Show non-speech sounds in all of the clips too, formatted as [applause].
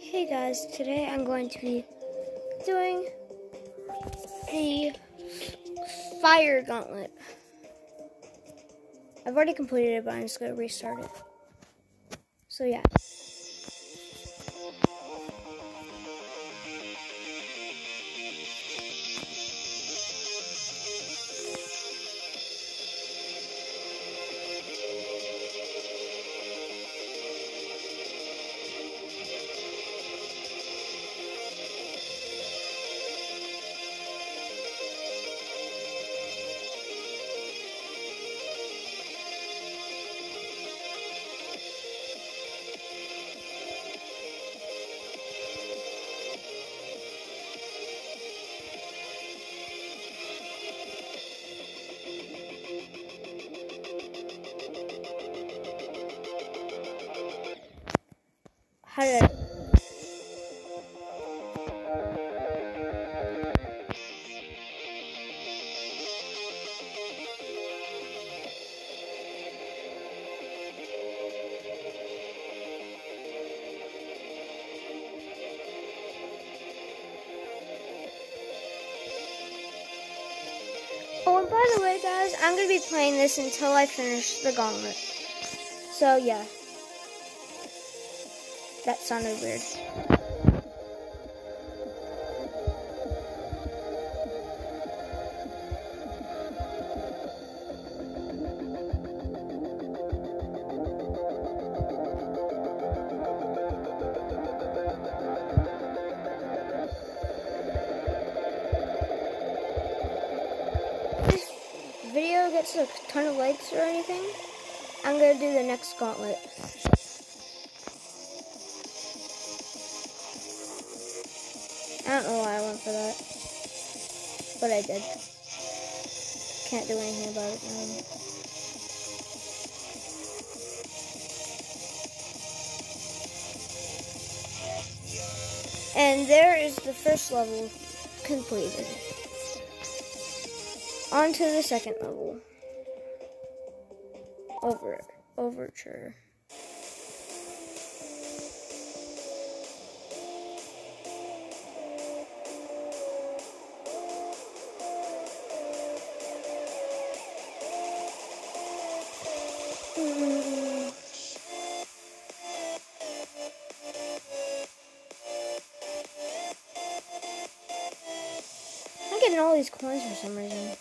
Hey guys, today I'm going to be doing the fire gauntlet. I've already completed it, but I'm just going to restart it. So yeah. Oh, and by the way, guys, I'm going to be playing this until I finish the gauntlet. So, yeah. That sounded weird. A ton of likes or anything, I'm gonna do the next gauntlet. I don't know why I went for that. But I did. Can't do anything about it now. And there is the first level completed. On to the second level. Over overture. I'm getting all these coins for some reason.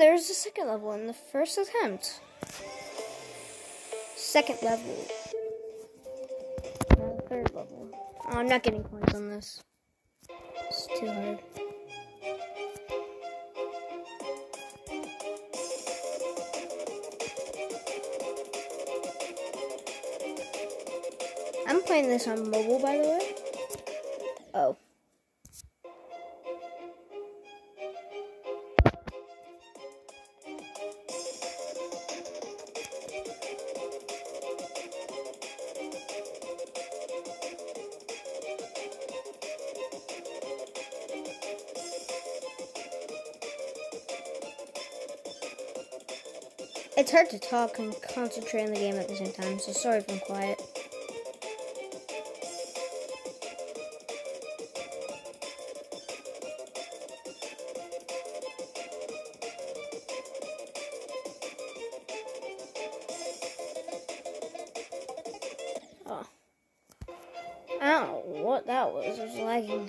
There's the second level in the first attempt. Second level. Now third level. Oh, I'm not getting points on this. It's too hard. I'm playing this on mobile, by the way. To talk and concentrate on the game at the same time, so sorry if I'm quiet. Oh. Know what that was. It was lagging.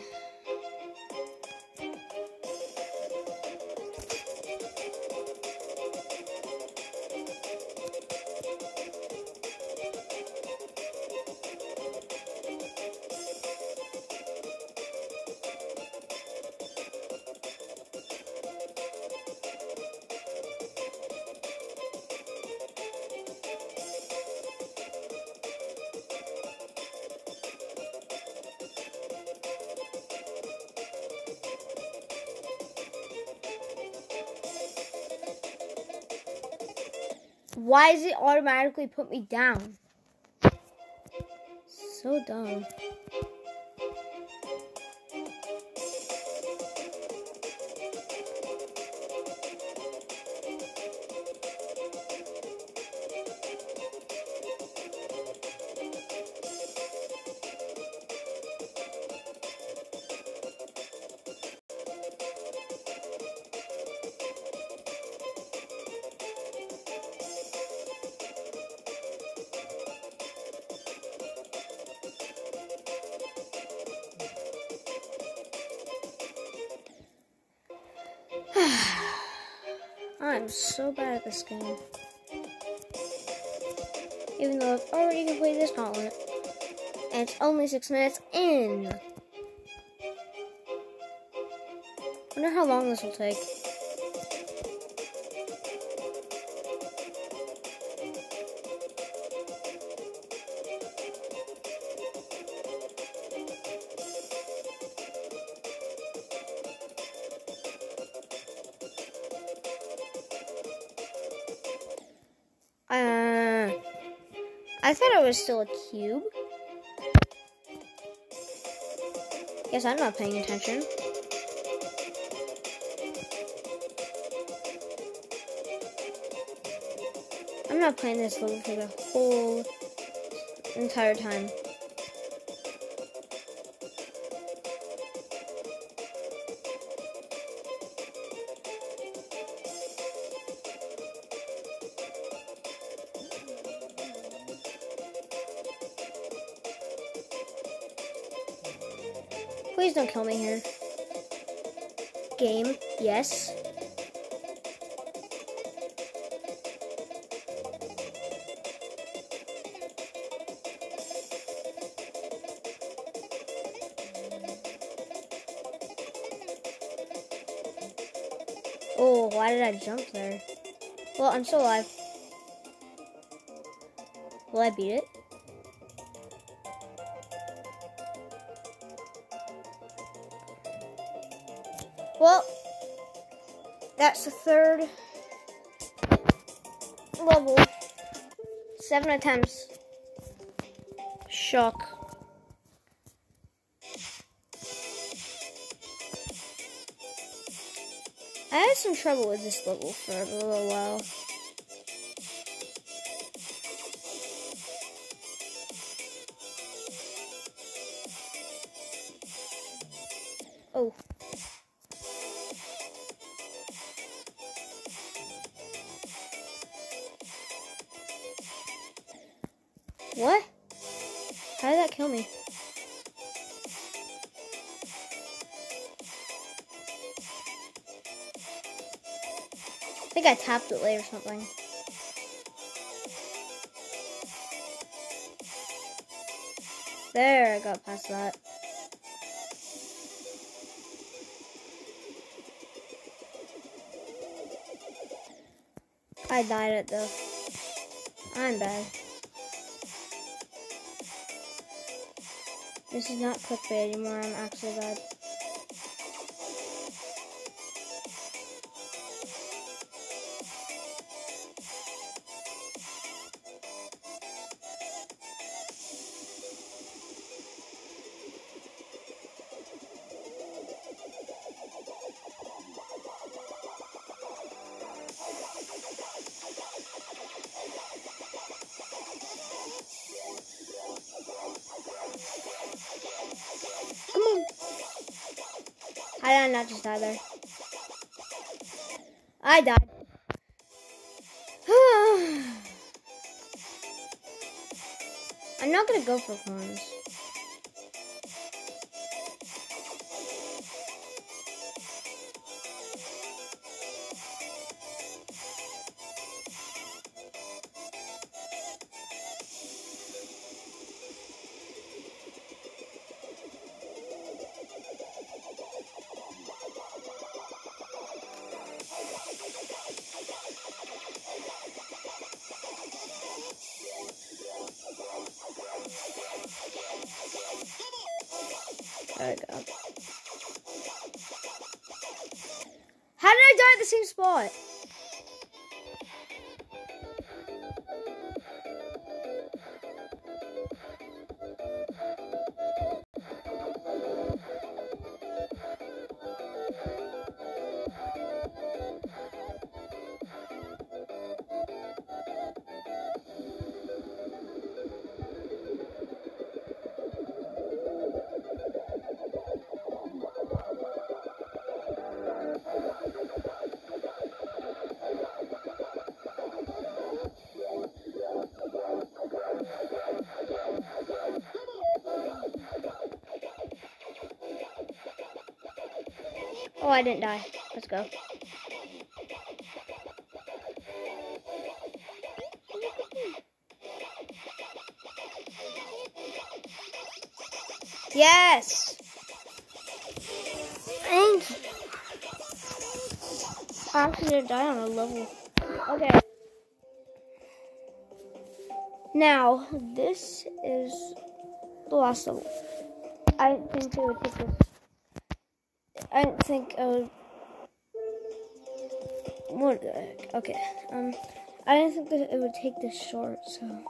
Why does it automatically put me down? So dumb. I'm so bad at this game. Even though I've already completed this gauntlet. And it's only six minutes in. wonder how long this will take. I thought it was still a cube. Guess I'm not paying attention. I'm not playing this level for the whole entire time. Kill me here. Game, yes. Oh, why did I jump there? Well, I'm still alive. Will I beat it? That's the third level. Seven attempts. Shock. I had some trouble with this level for a little while. How did that kill me? I think I tapped it late or something. There, I got past that. I died at though. I'm bad. This is not clickbait anymore. I'm actually bad. I not just die there? I died. [sighs] I'm not gonna go for coins. Go. How did I die at the same spot? Oh, I didn't die. Let's go. Yes! Thank you. I actually didn't die on a level. Okay. Now, this is the last level. I think it would take this. I didn't think I would. Heck? Okay. Um, I didn't think that it would take this short, so.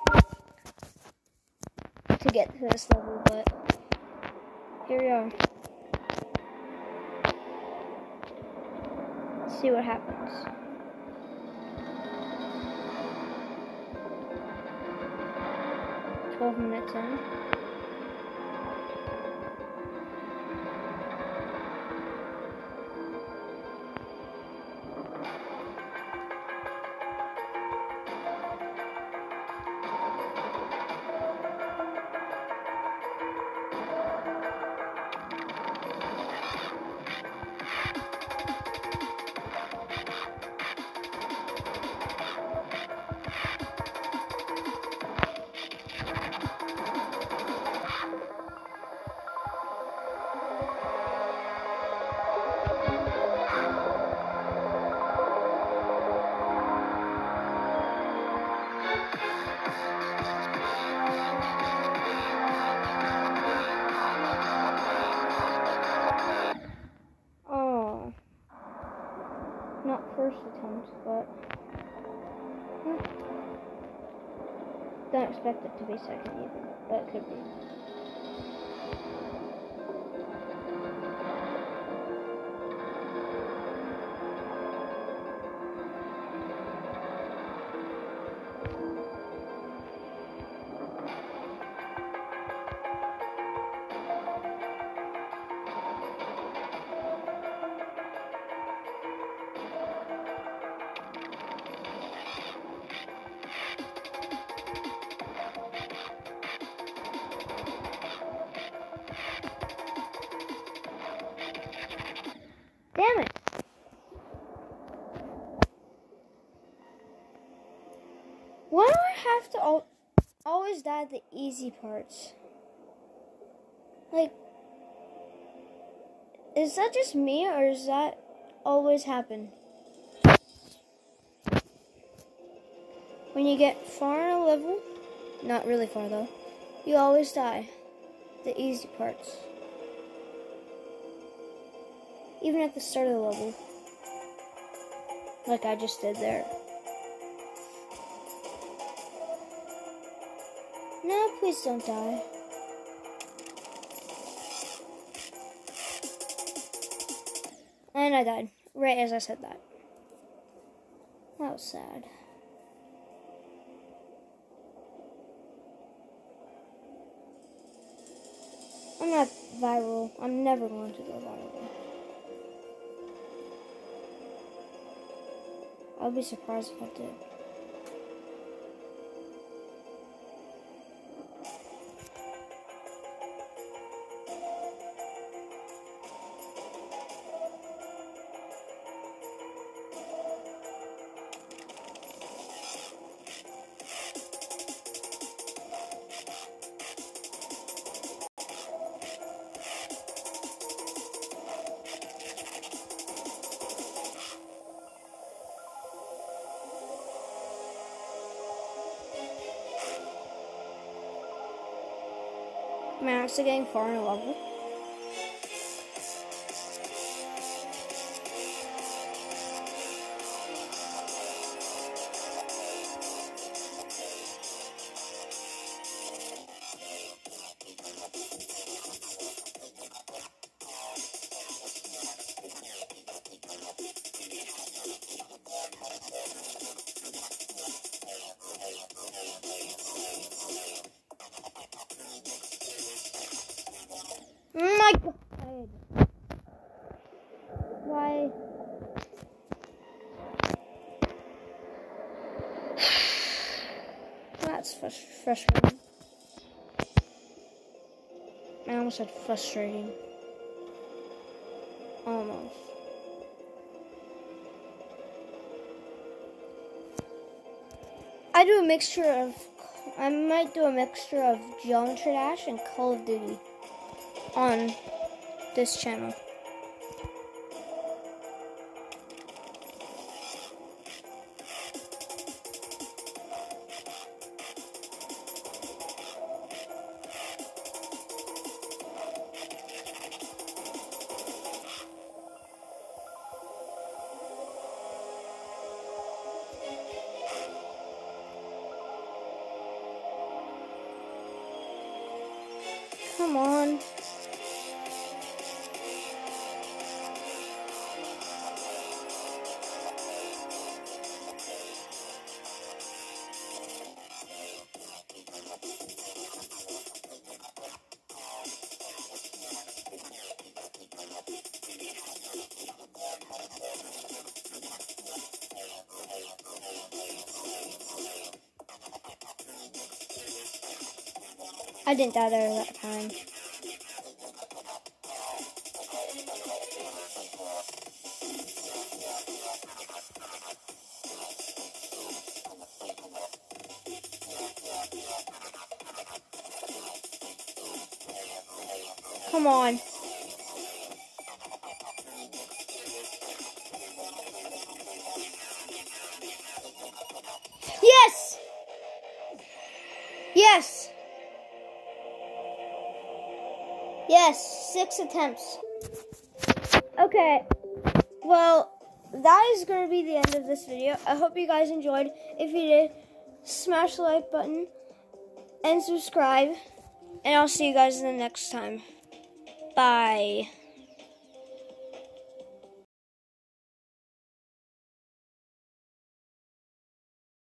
To get to this level, but. Here we are. Let's see what happens. Twelve minutes in. Expect it to be second either, but it could be. Why do I have to al- always die the easy parts? Like, is that just me or does that always happen? When you get far in a level, not really far though, you always die. The easy parts. Even at the start of the level. Like I just did there. No, please don't die. And I died. Right as I said that. That was sad. I'm not viral. I'm never going to go viral. I'll be surprised if I did. Am I actually getting far in a level? That's frustrating. I almost said frustrating. Almost. I do a mixture of. I might do a mixture of John Trash and Call of Duty on this channel. Come on. I didn't die there that time. Yes, six attempts. Okay, well, that is going to be the end of this video. I hope you guys enjoyed. If you did, smash the like button and subscribe. And I'll see you guys in the next time. Bye.